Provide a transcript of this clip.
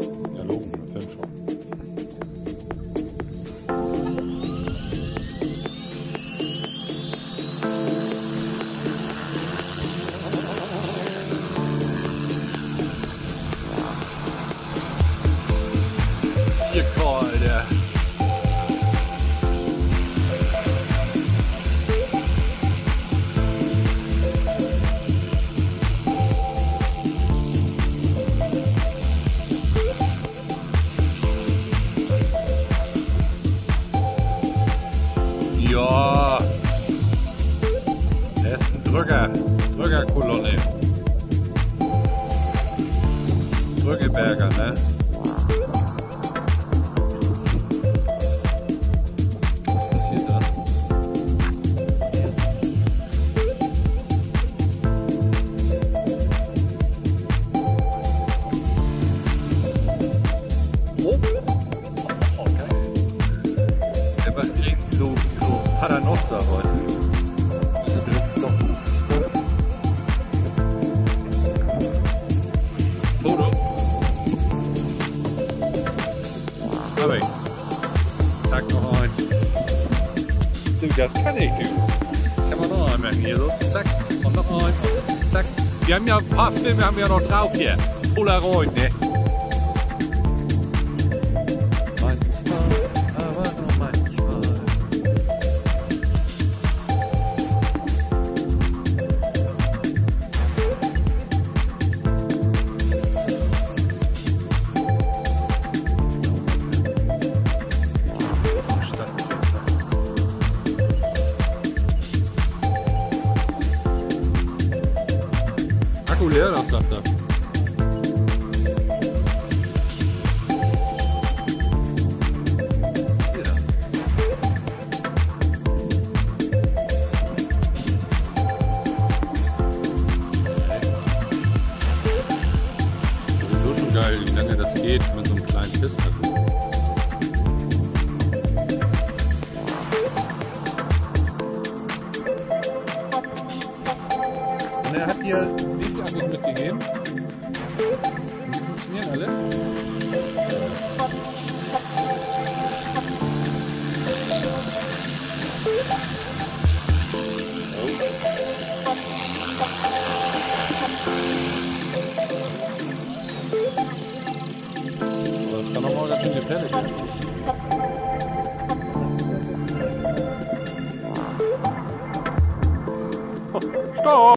Ja, im Film schon. Hier, Alter. Drücker. Drückerkolonne. Drückeberger, ne? Dran? Oh. Irgendwie so, so Paternoster, weißt Foto. Aber Tack och noch ein. Du, das kann ich, du. Kann man noch einmal hier so. Zack, und noch ein. Und zack. Wir haben ja ein paar Filme haben wir noch drauf hier. Polaroid, ne? Akku leer, das sagt er. Wie lange das geht mit so einem kleinen Pistakku. Und er hat dir Schlüssel mitgegeben. Die funktionieren alle. Das kann nochmal ganz schön gefährlich werden.